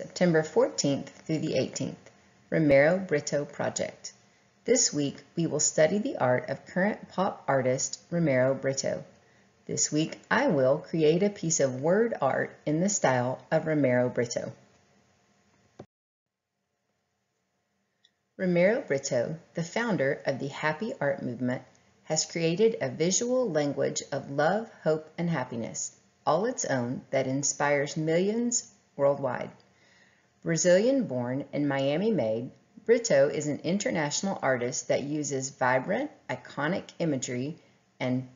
September 14th through the 18th, Romero Britto Project. This week, we will study the art of current pop artist Romero Britto. This week, I will create a piece of word art in the style of Romero Britto. Romero Britto, the founder of the Happy Art Movement, has created a visual language of love, hope, and happiness, all its own, that inspires millions worldwide. Brazilian born and Miami made, Britto is an international artist that uses vibrant, iconic imagery and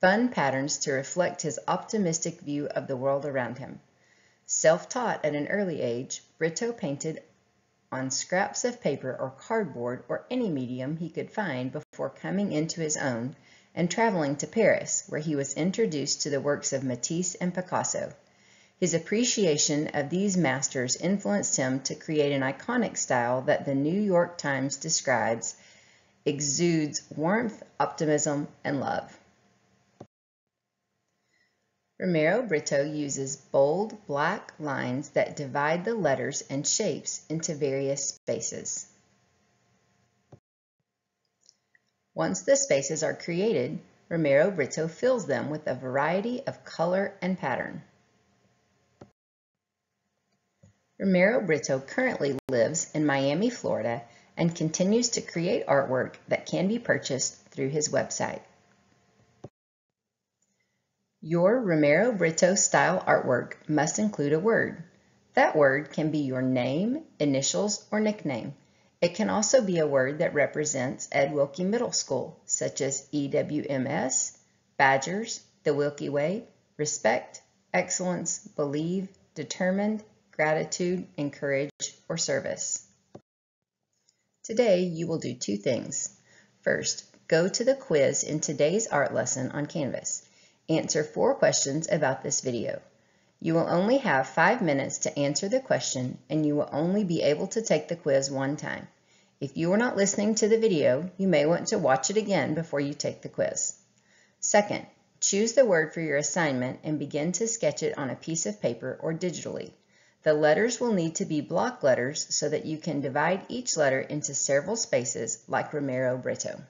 fun patterns to reflect his optimistic view of the world around him. Self-taught at an early age, Britto painted on scraps of paper or cardboard or any medium he could find before coming into his own and traveling to Paris, where he was introduced to the works of Matisse and Picasso. His appreciation of these masters influenced him to create an iconic style that the New York Times describes exudes warmth, optimism, and love. Romero Britto uses bold black lines that divide the letters and shapes into various spaces. Once the spaces are created, Romero Britto fills them with a variety of color and pattern. Romero Britto currently lives in Miami, Florida, and continues to create artwork that can be purchased through his website. Your Romero Britto style artwork must include a word. That word can be your name, initials, or nickname. It can also be a word that represents Ed Willkie Middle School, such as EWMS, Badgers, the Willkie Way, respect, excellence, believe, determined, gratitude, encourage, or service. Today, you will do two things. First, go to the quiz in today's art lesson on Canvas. Answer four questions about this video. You will only have five minutes to answer the question and you will only be able to take the quiz one time. If you are not listening to the video, you may want to watch it again before you take the quiz. Second, choose the word for your assignment and begin to sketch it on a piece of paper or digitally. The letters will need to be block letters so that you can divide each letter into several spaces like Romero Britto.